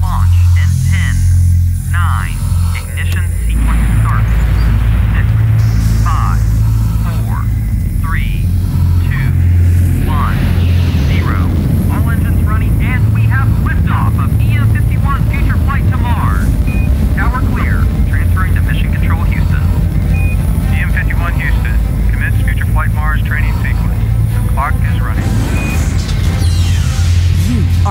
launch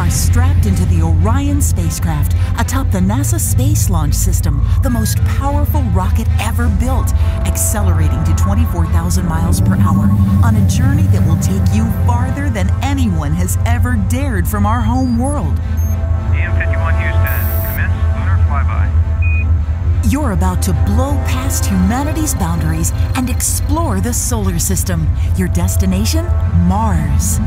are strapped into the Orion spacecraft atop the NASA Space Launch System, the most powerful rocket ever built, accelerating to 24,000 miles per hour on a journey that will take you farther than anyone has ever dared from our home world. EM-51 Houston, commence lunar flyby. You're about to blow past humanity's boundaries and explore the solar system. Your destination? Mars.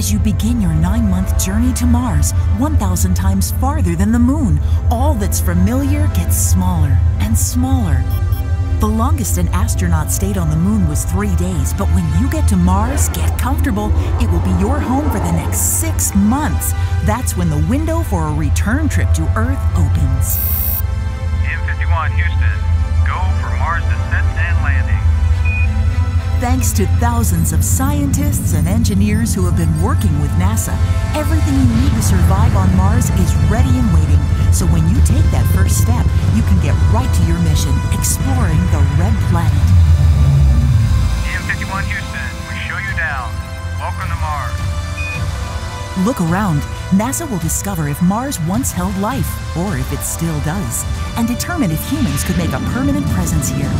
As you begin your nine month journey to Mars, 1,000 times farther than the moon, all that's familiar gets smaller and smaller. The longest an astronaut stayed on the moon was three days, but when you get to Mars, get comfortable. It will be your home for the next six months. That's when the window for a return trip to Earth opens. EM-51 Houston, go for Mars descent. Thanks to thousands of scientists and engineers who have been working with NASA, everything you need to survive on Mars is ready and waiting. So when you take that first step, you can get right to your mission, exploring the Red Planet. EM-51 Houston, we show you down. Welcome to Mars. Look around. NASA will discover if Mars once held life, or if it still does, and determine if humans could make a permanent presence here.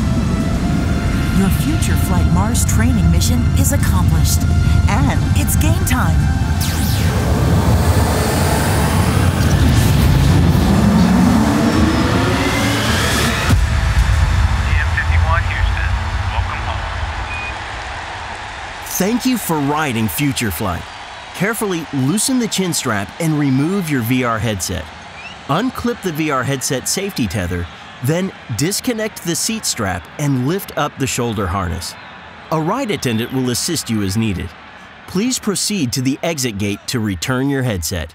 Your future Flight Mars training mission is accomplished, and it's game time. EM-51 Houston, welcome home. Thank you for riding Future Flight. Carefully loosen the chin strap and remove your VR headset. Unclip the VR headset safety tether, then disconnect the seat strap and lift up the shoulder harness. A ride attendant will assist you as needed. Please proceed to the exit gate to return your headset.